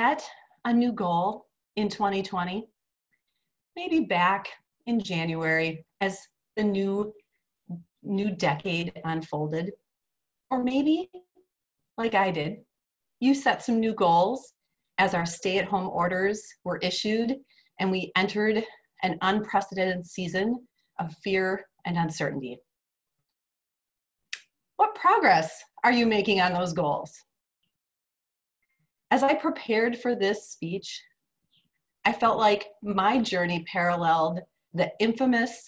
set a new goal in 2020, maybe back in January as the new new decade unfolded. Or maybe, like I did, you set some new goals as our stay at home orders were issued and we entered an unprecedented season of fear and uncertainty. What progress are you making on those goals? As I prepared for this speech, I felt like my journey paralleled the infamous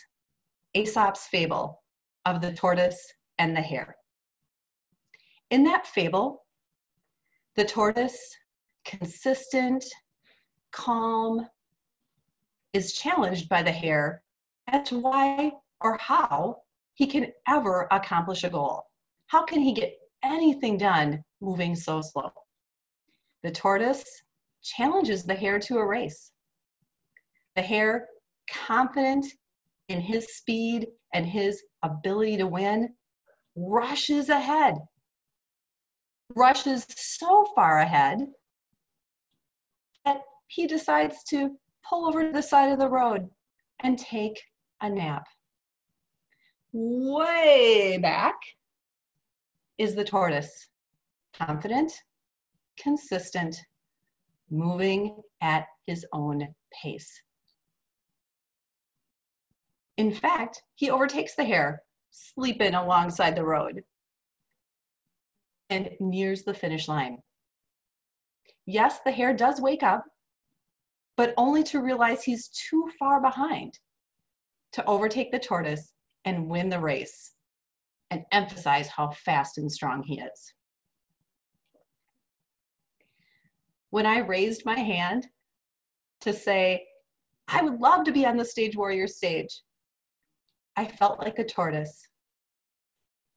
Aesop's fable of the tortoise and the hare. In that fable, the tortoise, consistent, calm, is challenged by the hare as to why or how he can ever accomplish a goal. How can he get anything done moving so slow? The tortoise challenges the hare to a race. The hare, confident in his speed and his ability to win, rushes ahead. Rushes so far ahead that he decides to pull over to the side of the road and take a nap. Way back is the tortoise, confident, consistent, moving at his own pace. In fact, he overtakes the hare, sleeping alongside the road, and nears the finish line. Yes, the hare does wake up, but only to realize he's too far behind to overtake the tortoise and win the race and emphasize how fast and strong he is. When I raised my hand to say, I would love to be on the Stage Warrior stage, I felt like a tortoise,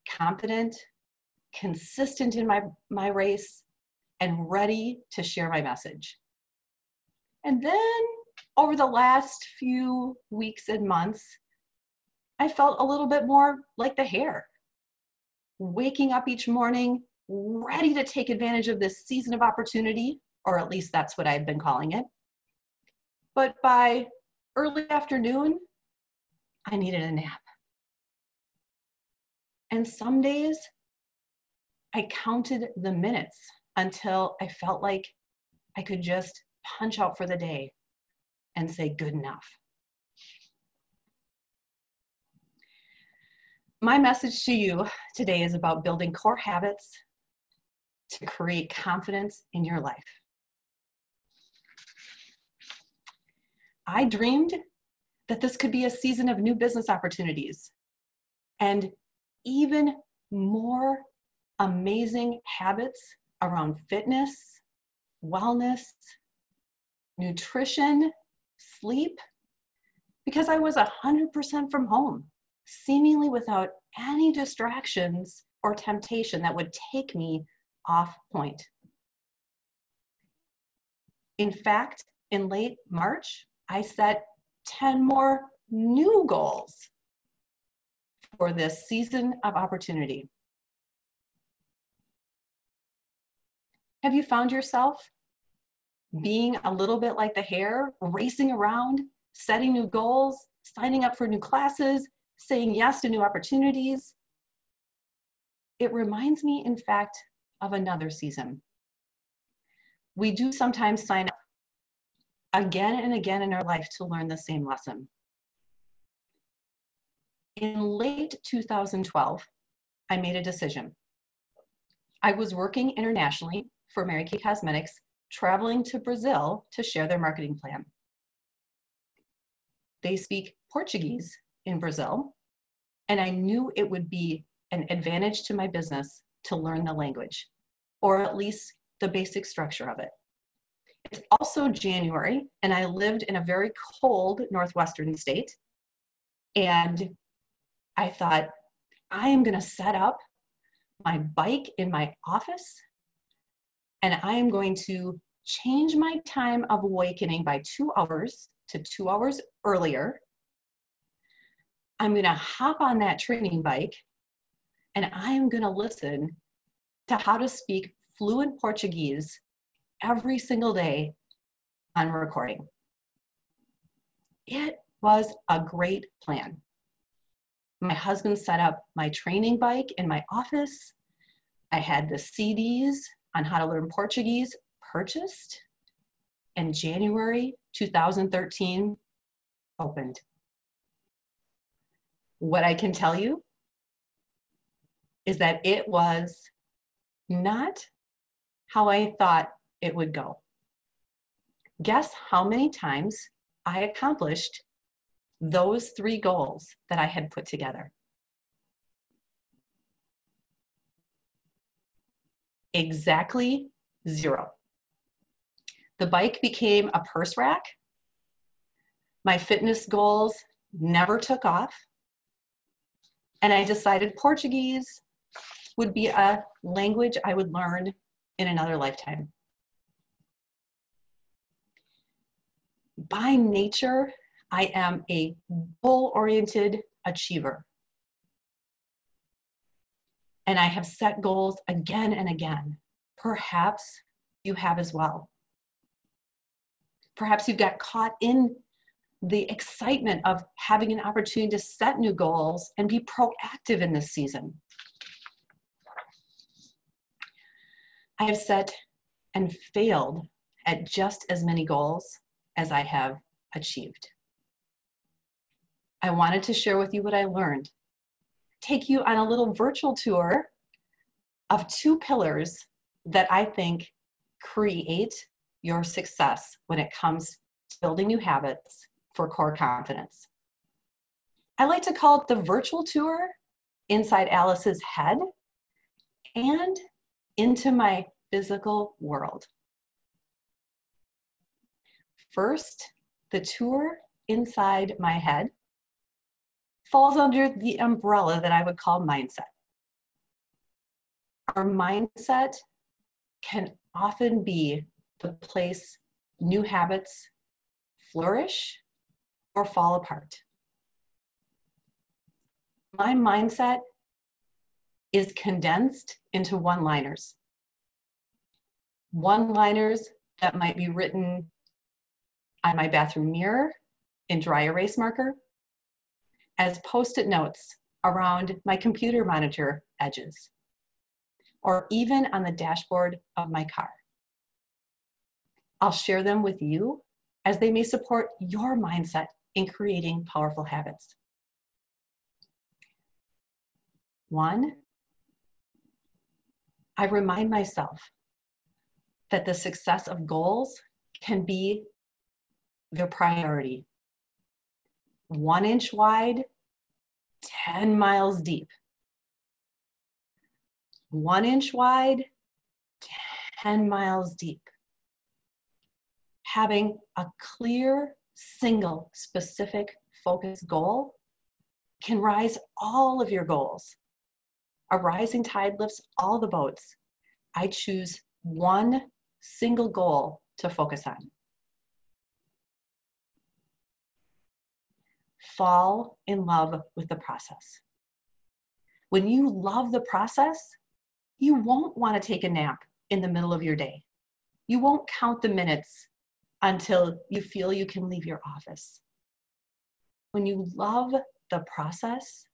confident, consistent in my, my race, and ready to share my message. And then over the last few weeks and months, I felt a little bit more like the hare, waking up each morning ready to take advantage of this season of opportunity, or at least that's what I've been calling it. But by early afternoon, I needed a nap. And some days, I counted the minutes until I felt like I could just punch out for the day and say, good enough. My message to you today is about building core habits to create confidence in your life. I dreamed that this could be a season of new business opportunities and even more amazing habits around fitness, wellness, nutrition, sleep, because I was 100% from home, seemingly without any distractions or temptation that would take me off point. In fact, in late March, I set 10 more new goals for this season of opportunity. Have you found yourself being a little bit like the hare, racing around, setting new goals, signing up for new classes, saying yes to new opportunities? It reminds me, in fact, of another season. We do sometimes sign up again and again in our life to learn the same lesson. In late 2012, I made a decision. I was working internationally for Mary Kay Cosmetics, traveling to Brazil to share their marketing plan. They speak Portuguese in Brazil, and I knew it would be an advantage to my business to learn the language, or at least the basic structure of it. It's also January, and I lived in a very cold northwestern state. And I thought, I am going to set up my bike in my office, and I am going to change my time of awakening by two hours to two hours earlier. I'm going to hop on that training bike and I am going to listen to how to speak fluent Portuguese every single day on recording. It was a great plan. My husband set up my training bike in my office. I had the CDs on how to learn Portuguese purchased. And January 2013 opened. What I can tell you is that it was not how I thought it would go. Guess how many times I accomplished those three goals that I had put together. Exactly zero. The bike became a purse rack. My fitness goals never took off. And I decided Portuguese would be a language I would learn in another lifetime. By nature, I am a goal oriented achiever. And I have set goals again and again. Perhaps you have as well. Perhaps you've got caught in the excitement of having an opportunity to set new goals and be proactive in this season. I have set and failed at just as many goals as I have achieved. I wanted to share with you what I learned. Take you on a little virtual tour of two pillars that I think create your success when it comes to building new habits for core confidence. I like to call it the virtual tour inside Alice's head and into my physical world. First, the tour inside my head falls under the umbrella that I would call mindset. Our mindset can often be the place new habits flourish or fall apart. My mindset is condensed into one liners. One liners that might be written on my bathroom mirror in dry erase marker as post-it notes around my computer monitor edges, or even on the dashboard of my car. I'll share them with you as they may support your mindset in creating powerful habits. One, I remind myself that the success of goals can be the priority one inch wide, 10 miles deep. One inch wide, 10 miles deep. Having a clear, single, specific focus goal can rise all of your goals. A rising tide lifts all the boats. I choose one single goal to focus on. Fall in love with the process. When you love the process, you won't want to take a nap in the middle of your day. You won't count the minutes until you feel you can leave your office. When you love the process,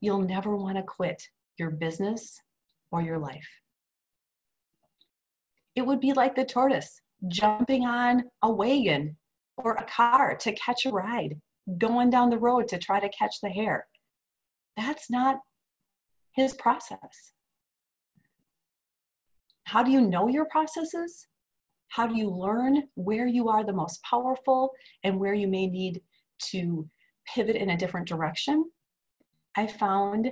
you'll never want to quit your business or your life. It would be like the tortoise jumping on a wagon or a car to catch a ride going down the road to try to catch the hare. That's not his process. How do you know your processes? How do you learn where you are the most powerful and where you may need to pivot in a different direction? I found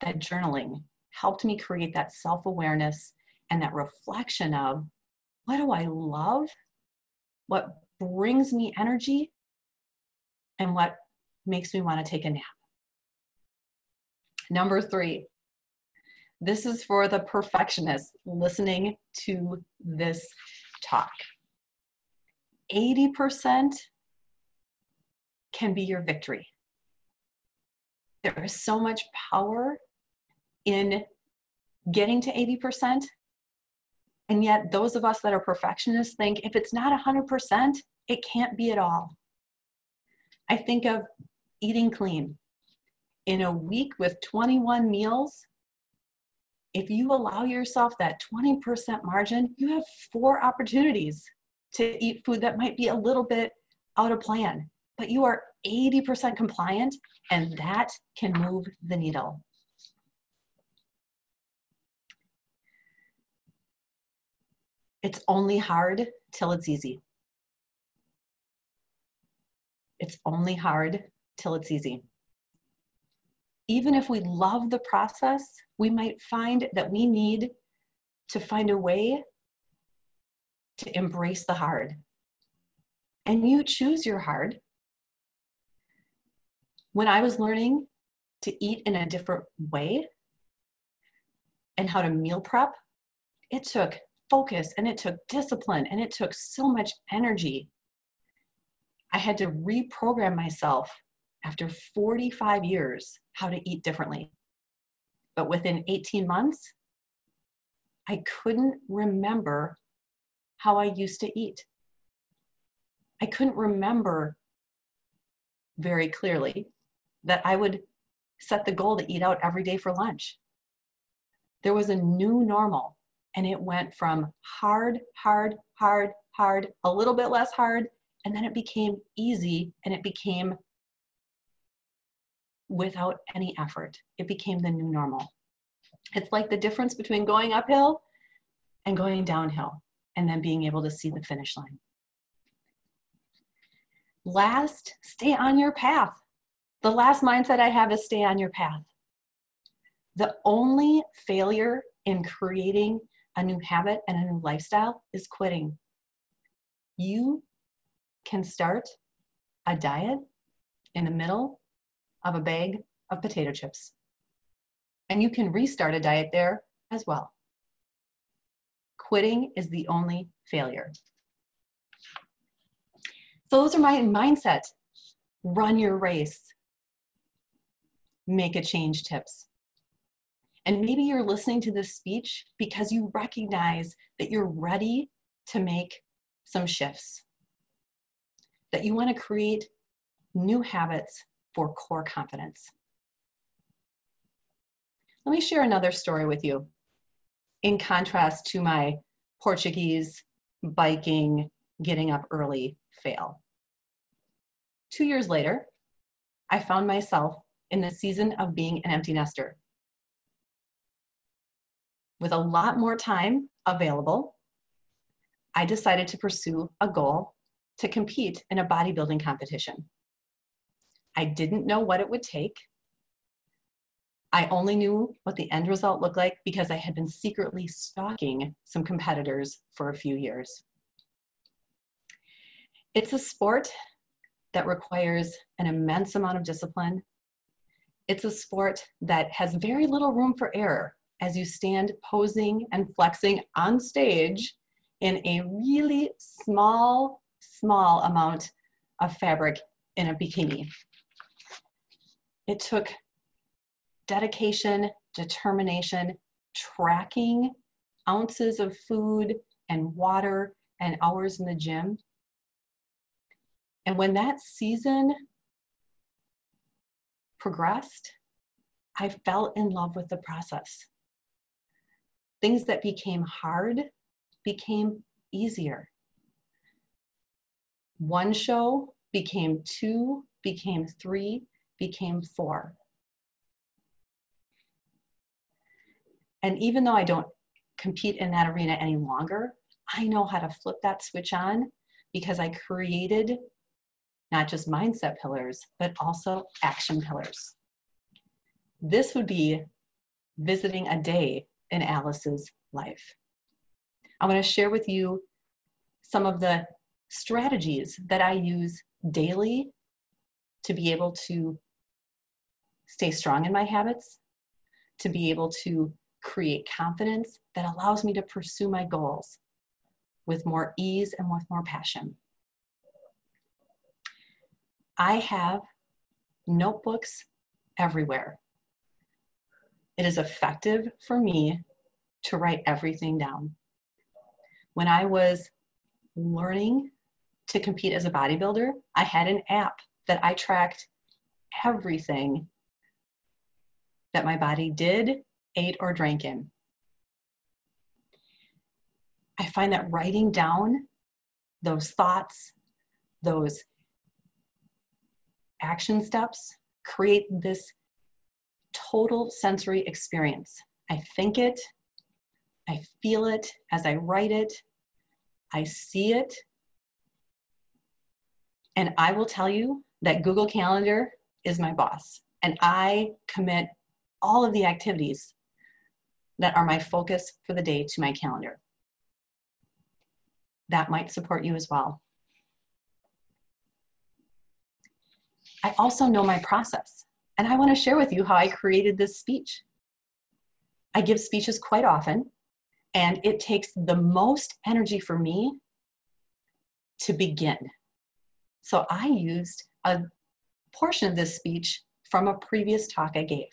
that journaling helped me create that self awareness and that reflection of what do I love? What brings me energy? And what makes me want to take a nap. Number three, this is for the perfectionist listening to this talk. 80% can be your victory. There is so much power in getting to 80%. And yet, those of us that are perfectionists think if it's not 100%, it can't be at all. I think of eating clean. In a week with 21 meals, if you allow yourself that 20% margin, you have four opportunities to eat food that might be a little bit out of plan, but you are 80% compliant, and that can move the needle. It's only hard till it's easy. It's only hard till it's easy. Even if we love the process, we might find that we need to find a way to embrace the hard. And you choose your hard. When I was learning to eat in a different way and how to meal prep, it took focus and it took discipline and it took so much energy. I had to reprogram myself after 45 years how to eat differently. But within 18 months, I couldn't remember how I used to eat. I couldn't remember very clearly that I would set the goal to eat out every day for lunch. There was a new normal and it went from hard, hard, hard, hard, a little bit less hard, and then it became easy and it became without any effort. It became the new normal. It's like the difference between going uphill and going downhill and then being able to see the finish line. Last, stay on your path. The last mindset I have is stay on your path. The only failure in creating a new habit and a new lifestyle is quitting. You can start a diet in the middle of a bag of potato chips. And you can restart a diet there as well. Quitting is the only failure. So those are my mindset. Run your race. Make a change tips. And maybe you're listening to this speech because you recognize that you're ready to make some shifts, that you want to create new habits for core confidence. Let me share another story with you in contrast to my Portuguese biking, getting up early fail. Two years later, I found myself in the season of being an empty nester with a lot more time available, I decided to pursue a goal to compete in a bodybuilding competition. I didn't know what it would take. I only knew what the end result looked like because I had been secretly stalking some competitors for a few years. It's a sport that requires an immense amount of discipline. It's a sport that has very little room for error as you stand posing and flexing on stage in a really small, small amount of fabric in a bikini. It took dedication, determination, tracking ounces of food and water and hours in the gym. And when that season progressed, I fell in love with the process things that became hard became easier. One show became two, became three, became four. And even though I don't compete in that arena any longer, I know how to flip that switch on because I created not just mindset pillars, but also action pillars. This would be visiting a day in Alice's life. I want to share with you some of the strategies that I use daily to be able to stay strong in my habits, to be able to create confidence that allows me to pursue my goals with more ease and with more passion. I have notebooks everywhere. It is effective for me to write everything down. When I was learning to compete as a bodybuilder, I had an app that I tracked everything that my body did, ate, or drank in. I find that writing down those thoughts, those action steps create this total sensory experience. I think it, I feel it as I write it, I see it. And I will tell you that Google Calendar is my boss. And I commit all of the activities that are my focus for the day to my calendar. That might support you as well. I also know my process, and I want to share with you how I created this speech. I give speeches quite often, and it takes the most energy for me to begin. So I used a portion of this speech from a previous talk I gave.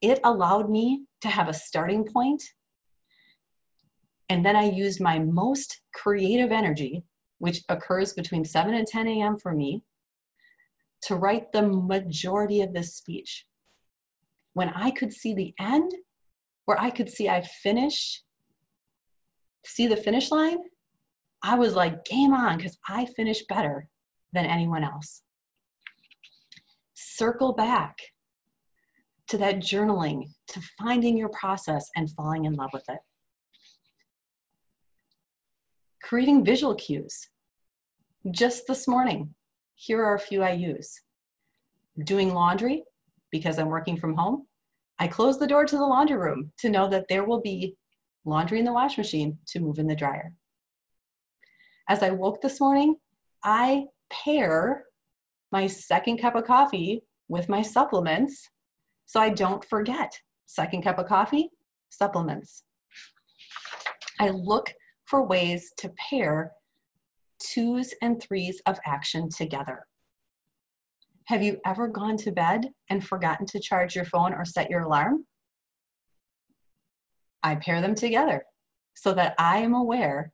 It allowed me to have a starting point, and then I used my most creative energy, which occurs between 7 and 10 a.m. for me, to write the majority of this speech. When I could see the end, where I could see I finish, see the finish line, I was like, game on, because I finished better than anyone else. Circle back to that journaling, to finding your process and falling in love with it. Creating visual cues. Just this morning, here are a few I use. Doing laundry, because I'm working from home, I close the door to the laundry room to know that there will be laundry in the wash machine to move in the dryer. As I woke this morning, I pair my second cup of coffee with my supplements so I don't forget. Second cup of coffee, supplements. I look for ways to pair twos and threes of action together. Have you ever gone to bed and forgotten to charge your phone or set your alarm? I pair them together so that I am aware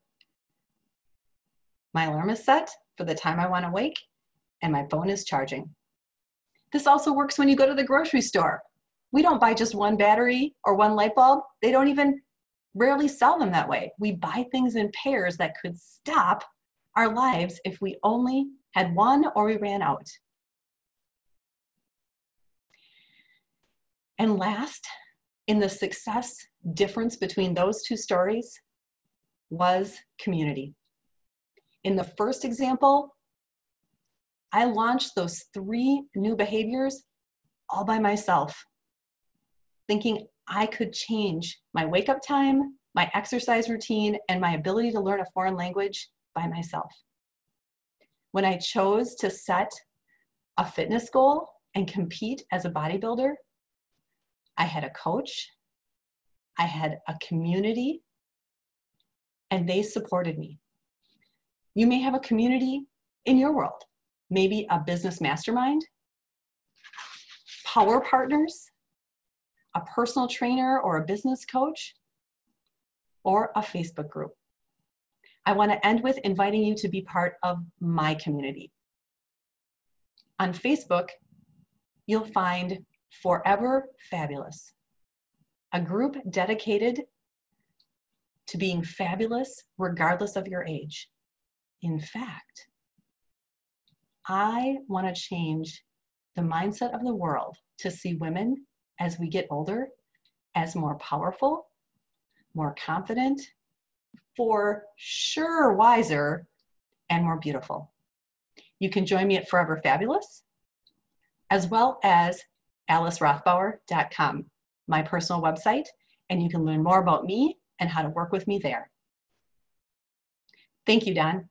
my alarm is set for the time I want to wake and my phone is charging. This also works when you go to the grocery store. We don't buy just one battery or one light bulb. They don't even rarely sell them that way. We buy things in pairs that could stop our lives if we only had one or we ran out. And last, in the success difference between those two stories was community. In the first example, I launched those three new behaviors all by myself, thinking I could change my wake up time, my exercise routine, and my ability to learn a foreign language by myself. When I chose to set a fitness goal and compete as a bodybuilder, I had a coach, I had a community, and they supported me. You may have a community in your world, maybe a business mastermind, power partners, a personal trainer or a business coach, or a Facebook group. I want to end with inviting you to be part of my community. On Facebook, you'll find Forever Fabulous, a group dedicated to being fabulous regardless of your age. In fact, I want to change the mindset of the world to see women as we get older as more powerful, more confident, for sure wiser, and more beautiful. You can join me at Forever Fabulous, as well as alicerothbauer.com, my personal website, and you can learn more about me and how to work with me there. Thank you, Don.